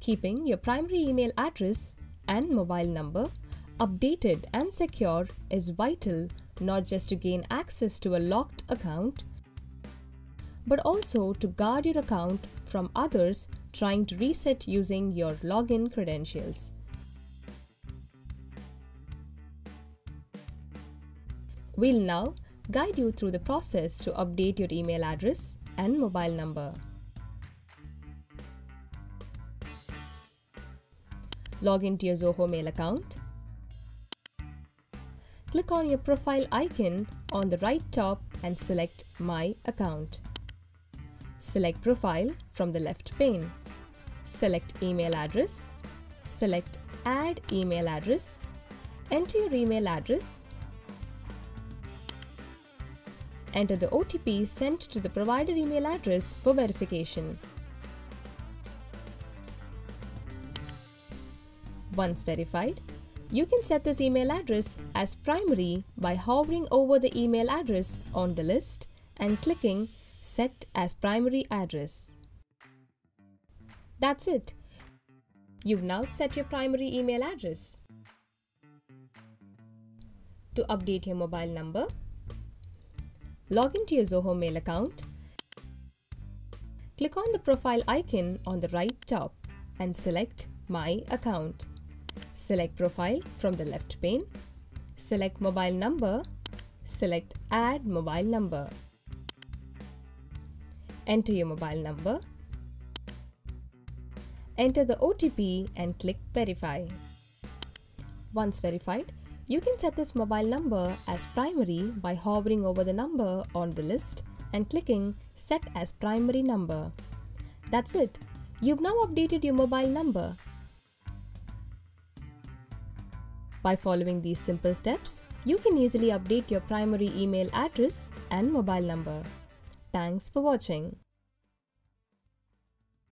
Keeping your primary email address and mobile number updated and secure is vital not just to gain access to a locked account, but also to guard your account from others trying to reset using your login credentials. We'll now guide you through the process to update your email address and mobile number. Log into your Zoho Mail account. Click on your profile icon on the right top and select My Account. Select Profile from the left pane. Select Email Address. Select Add Email Address. Enter your email address Enter the OTP sent to the provider email address for verification. Once verified, you can set this email address as primary by hovering over the email address on the list and clicking Set as Primary Address. That's it. You've now set your primary email address. To update your mobile number, Log into your Zoho Mail account. Click on the profile icon on the right top and select My Account. Select Profile from the left pane. Select Mobile Number. Select Add Mobile Number. Enter your mobile number. Enter the OTP and click Verify. Once verified, you can set this mobile number as primary by hovering over the number on the list and clicking Set as Primary Number. That's it. You've now updated your mobile number. By following these simple steps, you can easily update your primary email address and mobile number. Thanks for watching.